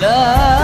love